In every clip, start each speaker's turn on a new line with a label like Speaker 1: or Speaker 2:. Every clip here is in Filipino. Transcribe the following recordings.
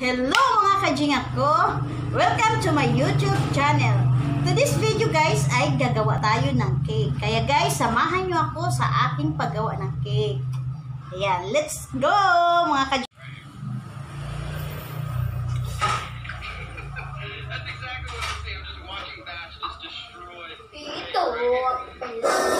Speaker 1: Hello mga kajingak ko! Welcome to my YouTube channel. To this video guys ay gagawa tayo ng cake. Kaya guys, samahan nyo ako sa aking paggawa ng cake. Ayan, let's go mga kajingak!
Speaker 2: Ito!
Speaker 3: Oh,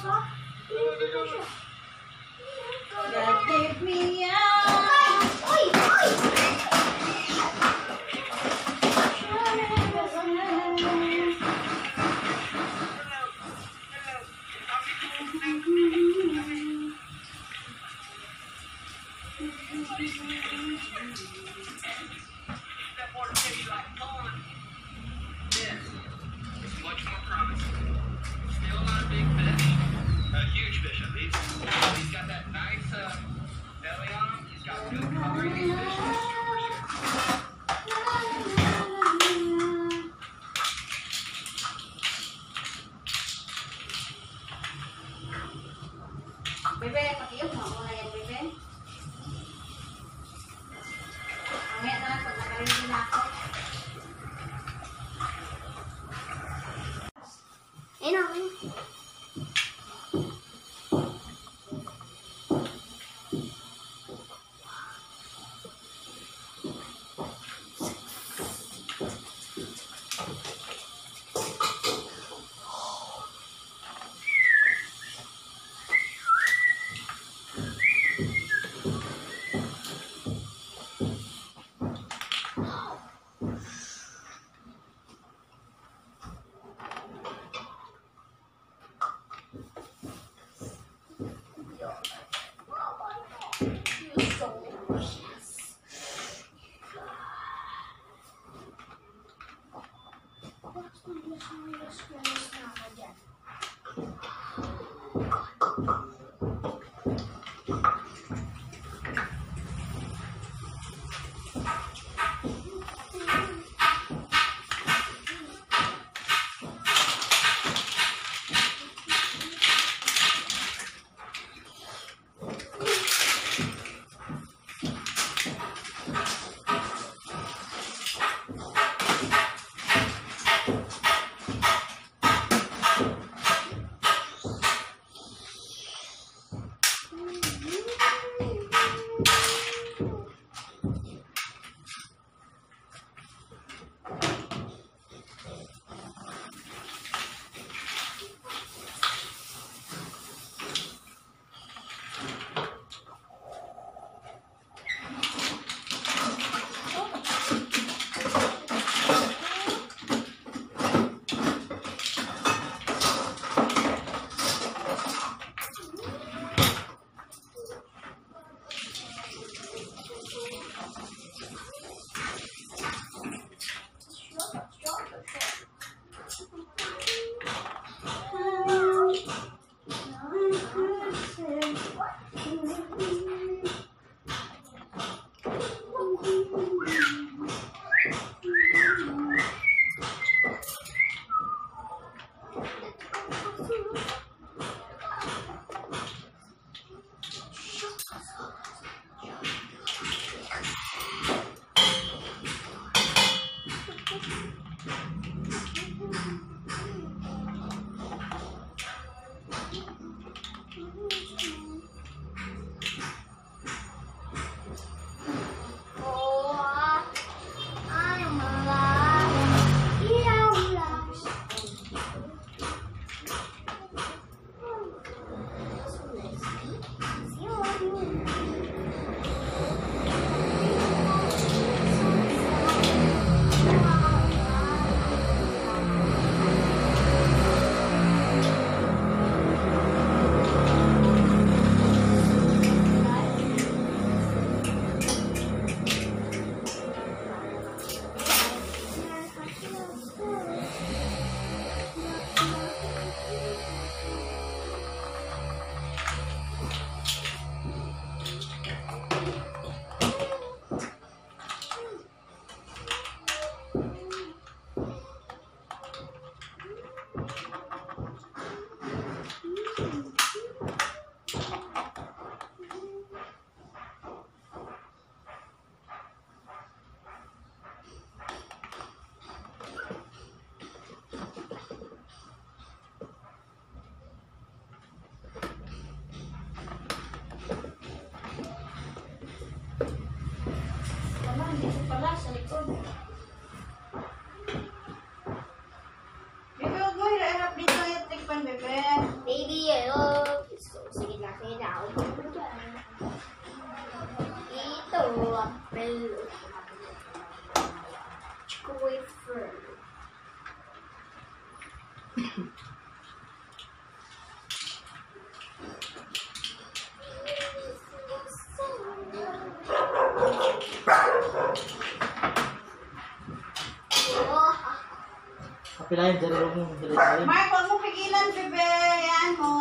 Speaker 4: Kapilayan, dyan mo mo. Dali tayo.
Speaker 1: Mark, huwag mo pigilan, bebe. Yan mo.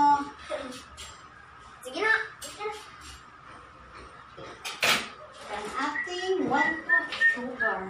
Speaker 3: Sige na. Sige na.
Speaker 1: Ang ating one cup sugar.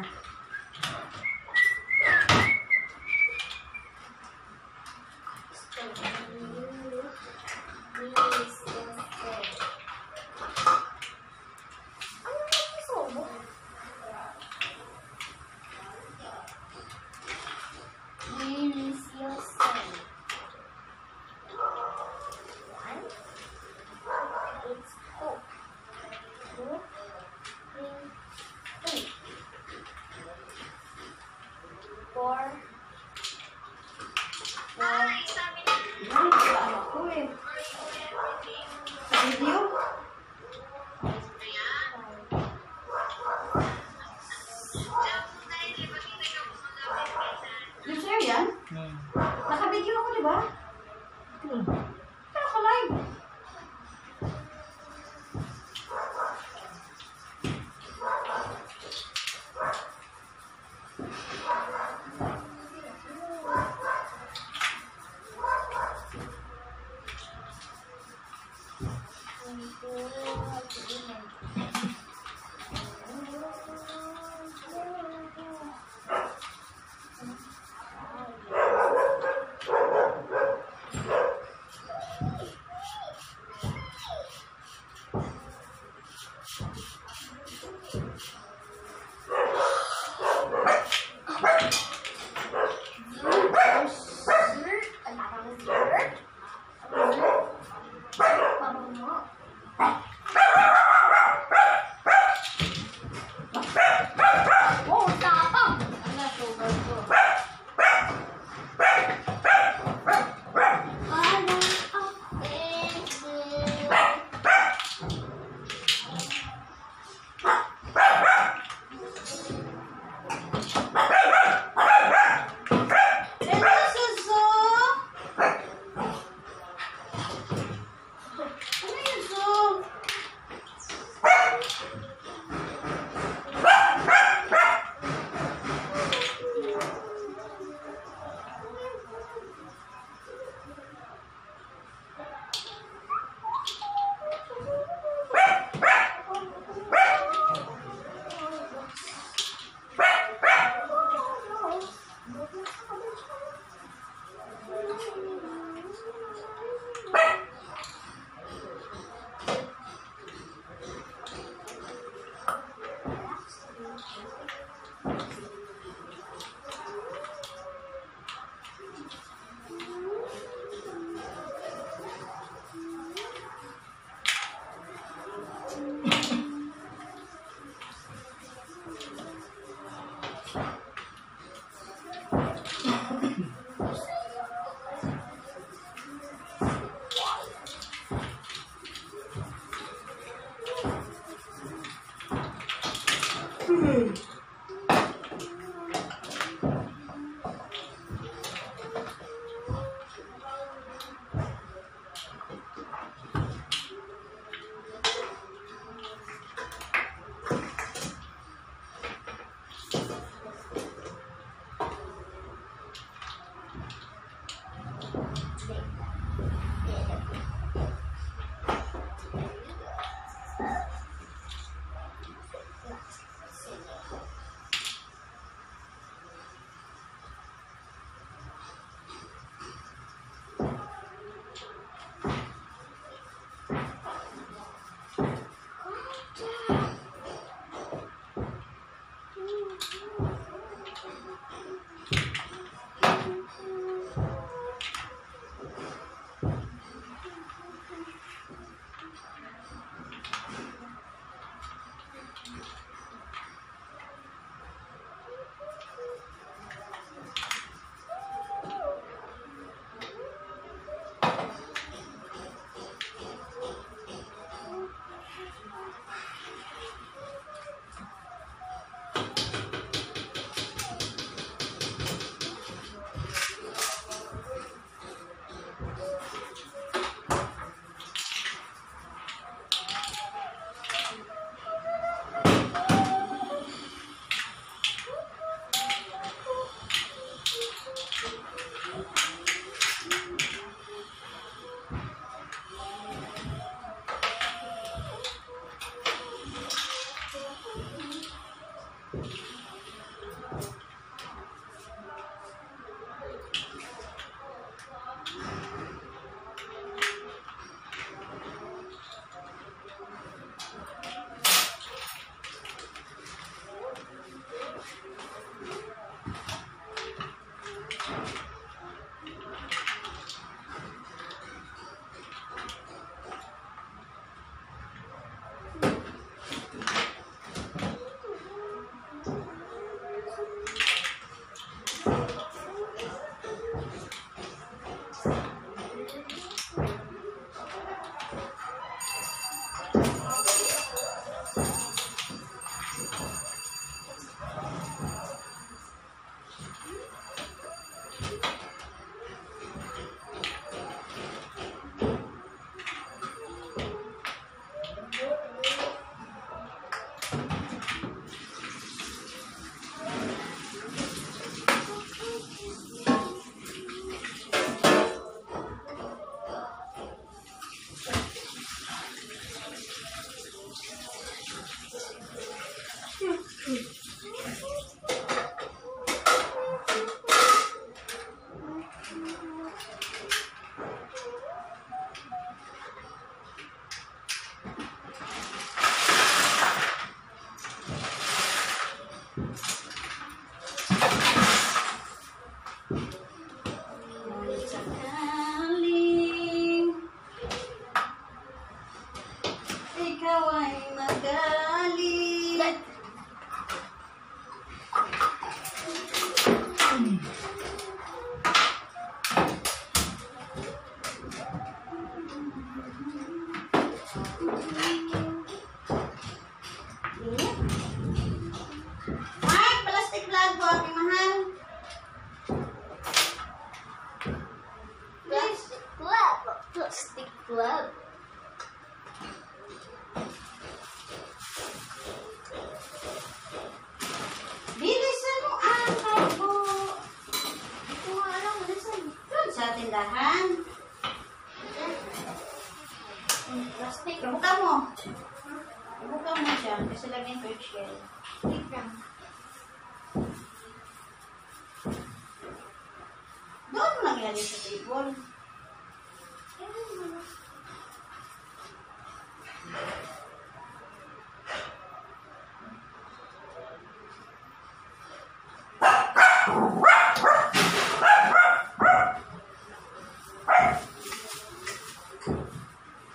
Speaker 1: Doon mo lang ilagay sa table.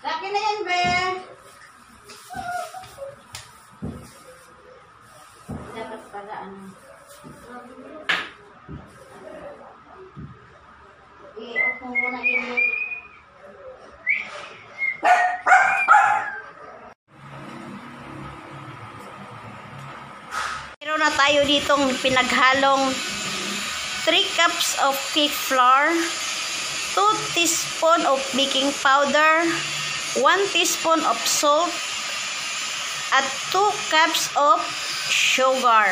Speaker 1: Sa akin na yan, be. Dapat pala ano. I-off mo muna yun. Meron na tayo ditong pinaghalong 3 cups of cake flour, 2 teaspoon of baking powder, 1 teaspoon of salt, at 2 cups of sugar.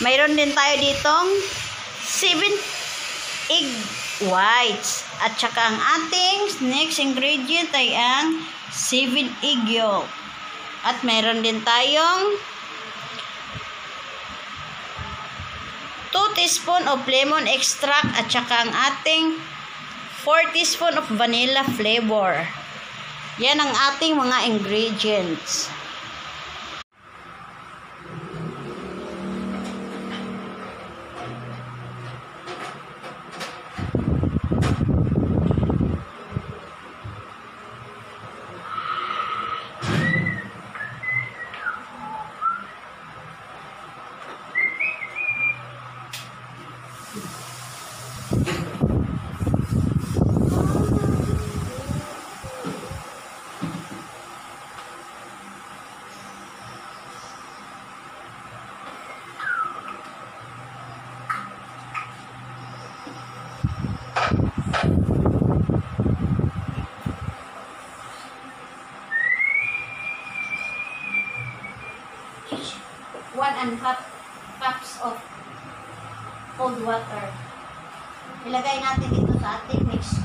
Speaker 1: Mayroon din tayo ditong 7 egg whites. At saka ang ating next ingredient ay ang 7 egg yolk. At meron din tayong 2 teaspoon of lemon extract at saka ang ating 4 teaspoon of vanilla flavor. Yan ang ating mga ingredients. One and half cups of cold water. Ilagay natin dito sa ating mixture.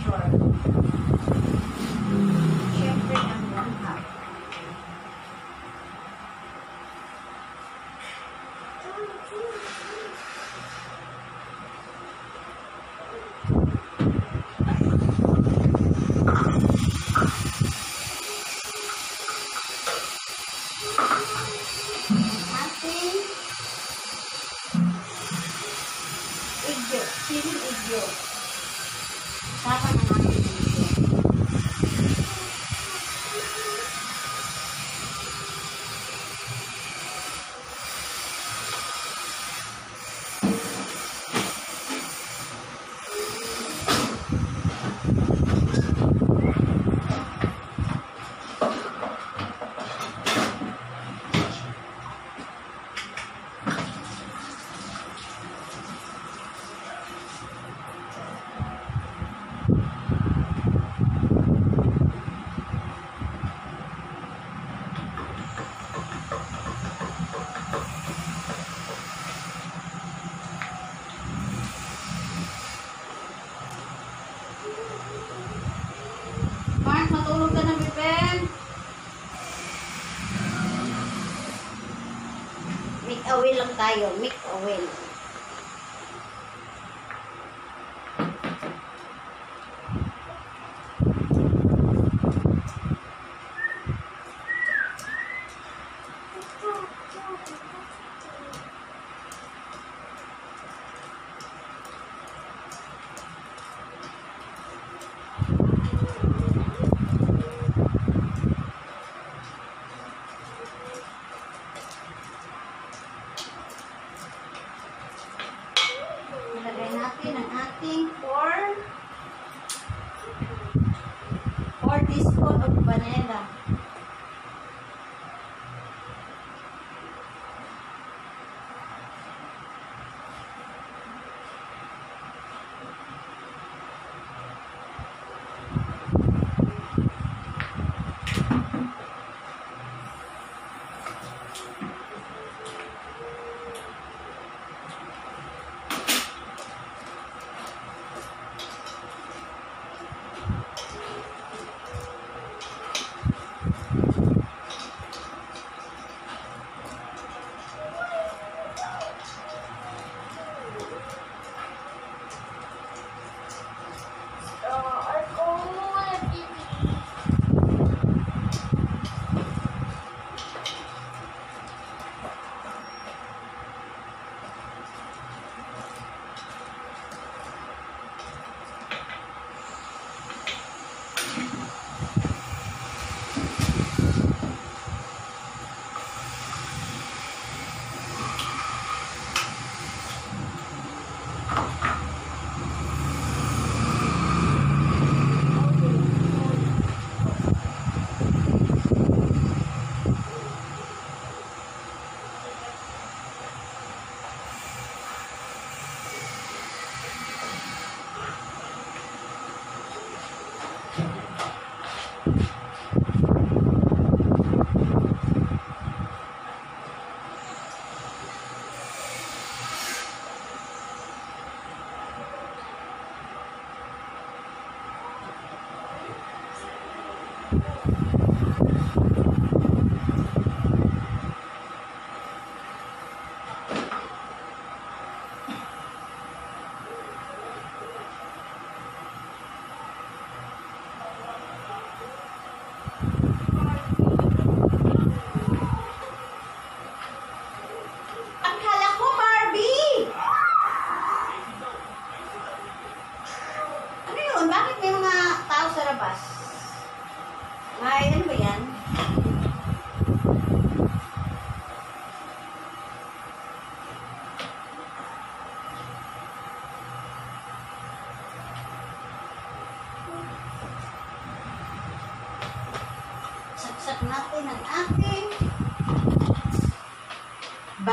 Speaker 1: Mark, matulog ka na, Bipen. Make a will lang tayo. Make a will.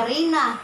Speaker 1: Marina.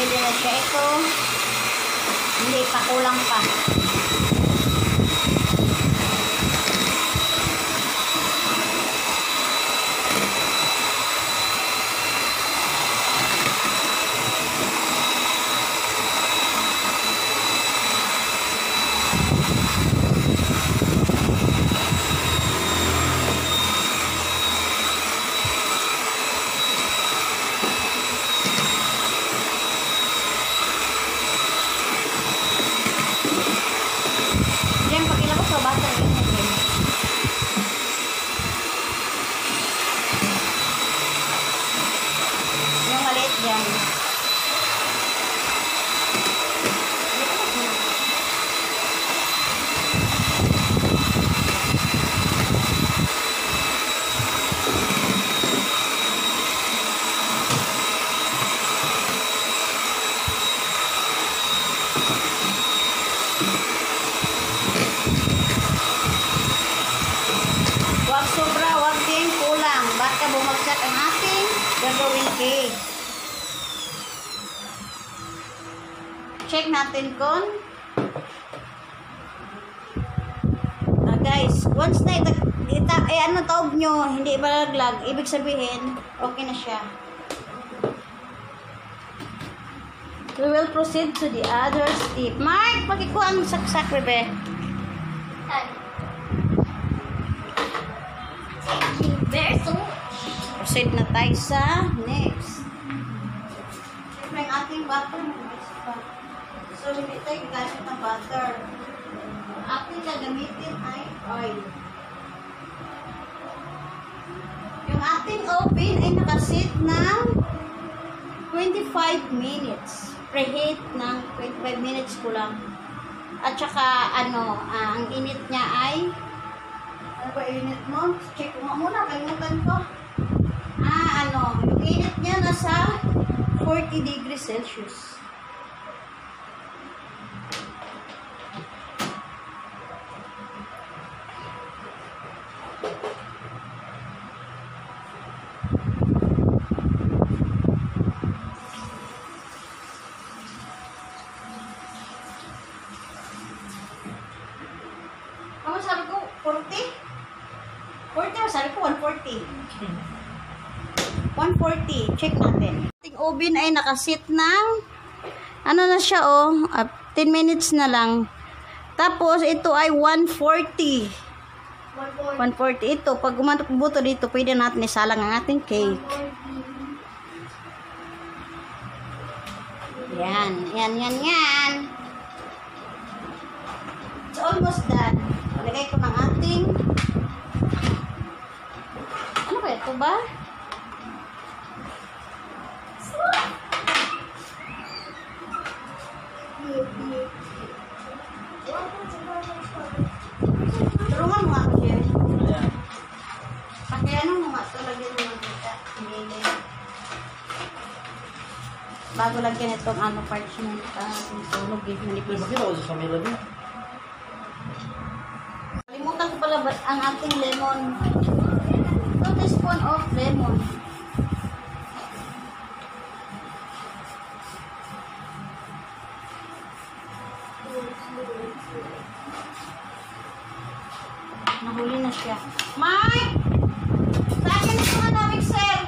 Speaker 1: Pwede na siya ito. Hindi pa kulang pa. Diyan, pakilabas sa bata rin. Yung maliit dyan. Huwag sobra, huwag din kulang. Baka bumagsak ang cake. check natin kung Ah, guys, once na ita, ita eh ano taob nyo, hindi malaglag, ibig sabihin, okay na siya. We will proceed to the other step. Mark, pagkikuha ang saksak, bebe.
Speaker 2: Thank you very much.
Speaker 1: Proceed na tayo sa next. Siyempre, ang ating butter, mabilis pa. So, hindi tayo gagamit ng butter. Ang ating gagamitin ay oil. Yung ating oven ay nakasit ng 25 minutes. Preheat ng 25 minutes ko lang. At saka, ano, ah, ang init niya ay ano ba init mo? Check mo muna, kalimutan ko. Ah, ano, yung init niya nasa 40 degrees Celsius. Ano sabi ko? 40? 40 sabi ko 140. 140. Check natin. Ating oven ay nakasit ng ano na siya oh, ah, 10 minutes na lang. Tapos ito ay 140. 140 ito. Pag buto dito, pwede natin isalang ang ating cake. Yan, yan, yan, yan. It's almost done. Lagay ko ng ating ano ba ito ba? Tulungan mo ako, Jerry.
Speaker 3: Ayan.
Speaker 1: Pakiano mo nga ito, lagyan mo kita. Pinili. Bago lagyan itong ano parchment, ah, tulog eh, manipis.
Speaker 3: Bakit ako sa camera din?
Speaker 1: Kalimutan ko pala ang ating lemon. 2 teaspoon of lemon. Nahuli na siya. Mike! Sa akin ito nga na mixer.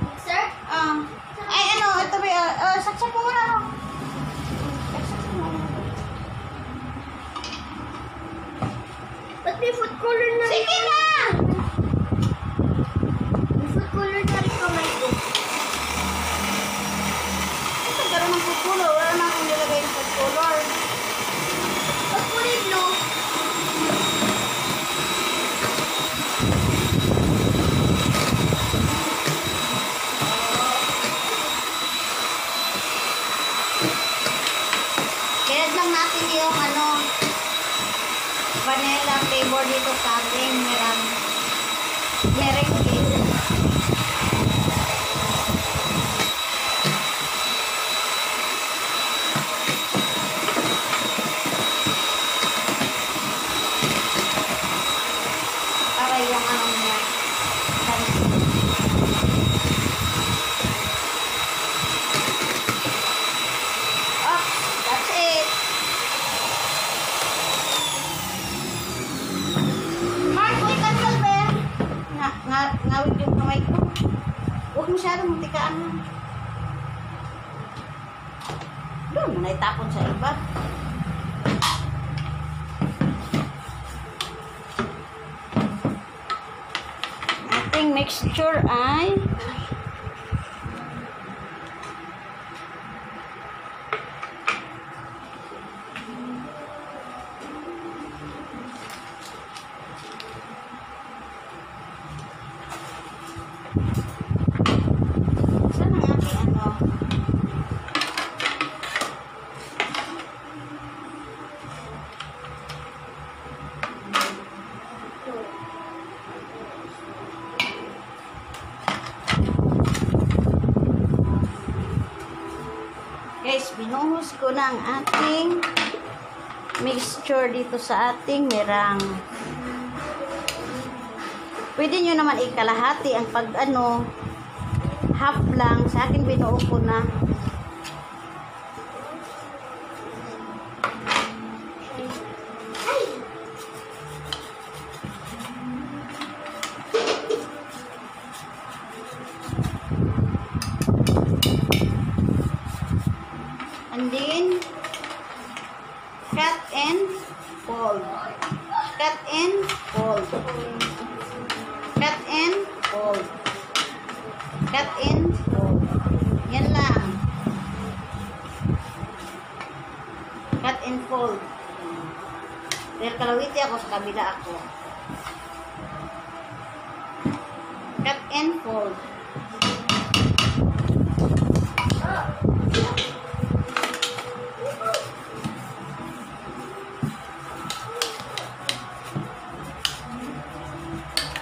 Speaker 2: Mixer?
Speaker 1: Ah. ay, ano, ito ba, uh, uh, saksak mo muna? Saksak mo muna.
Speaker 2: Ba't may food color na
Speaker 1: Sige na!
Speaker 2: May food color na rin kamay ko.
Speaker 1: Ito, gano'n ng food color. Wala na akong nilagay ng food color.
Speaker 2: Ba't kulay blue?
Speaker 1: Kaya lang natin yung ano, vanilla flavor dito sa ating merang merengue. Para yung ano niya. Oh, that's it. Mark, uy, cancel ba yan? Nga, nga, ngawit yung kamay ko. Huwag masyadong matikaan mo. Doon mo na itapon sa iba. Ating mixture ay Saan ang ating ano? Guys, binuhos ko na ang ating mixture dito sa ating merang. Pwede nyo naman ikalahati ang pag ano, half lang. Sa akin binuo ko na. Dahil kalawiti ako sa kabila ako. Cut and fold.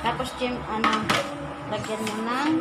Speaker 1: Tapos, Jim, ano, lagyan mo ng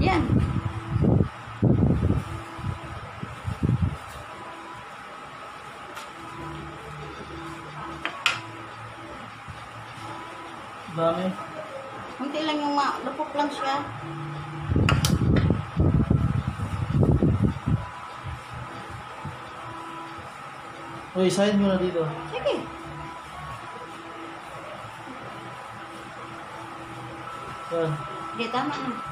Speaker 1: Yan.
Speaker 3: Dami.
Speaker 1: Kunti lang yung. Lupok lang siya.
Speaker 3: Uy, isahin mo na dito.
Speaker 1: Sige.
Speaker 3: Yan.
Speaker 1: Hindi, tama na.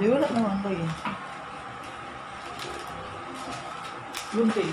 Speaker 1: Dứa lắm không ăn tiền.
Speaker 3: Luôn tiền.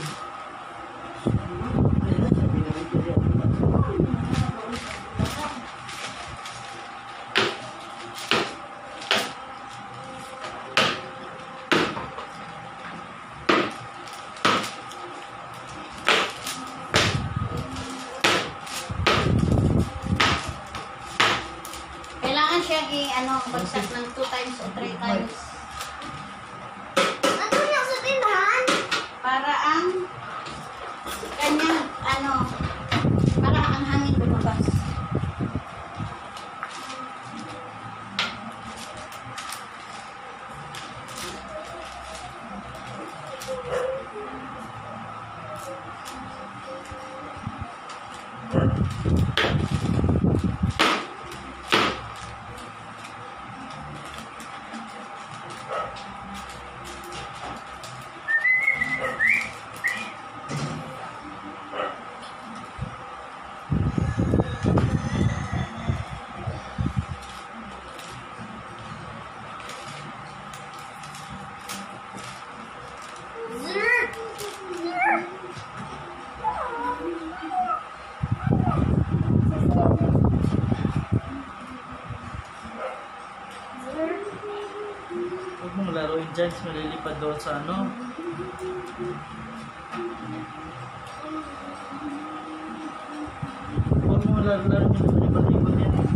Speaker 3: Laruin malilipad doon sa ano. Huwag mong laruin yung malipad-lipad yan.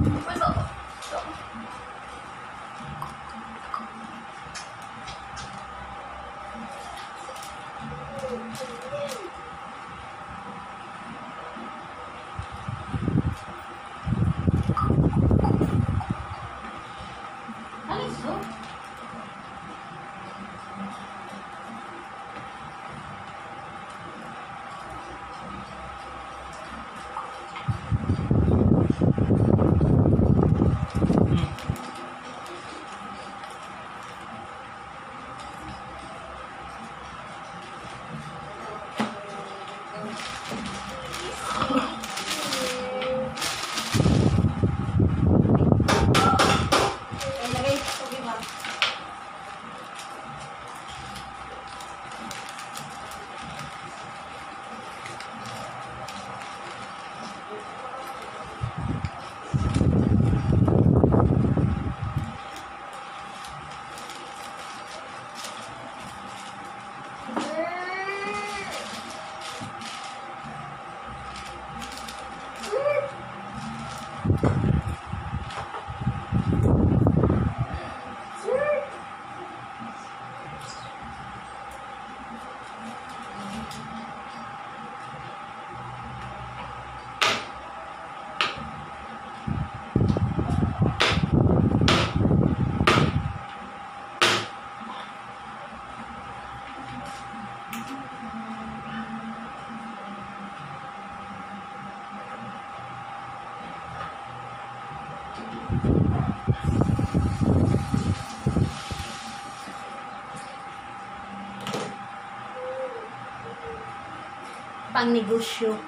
Speaker 1: Pang negosyo.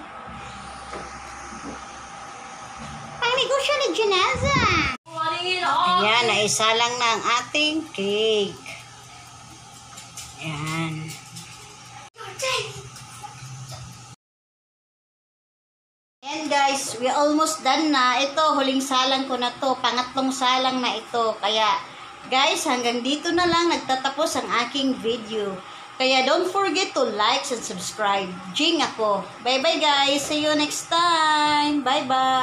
Speaker 1: Pang negosyo ni Janeza. Ayan, naisa lang na ang ating cake. Ayan. Ayan guys, we almost done na. Ito, huling salang ko na to. Pangatlong salang na ito. Kaya, guys, hanggang dito na lang nagtatapos ang aking video. Kaya don't forget to like and subscribe. Jing ako. Bye-bye guys. See you next time. Bye-bye.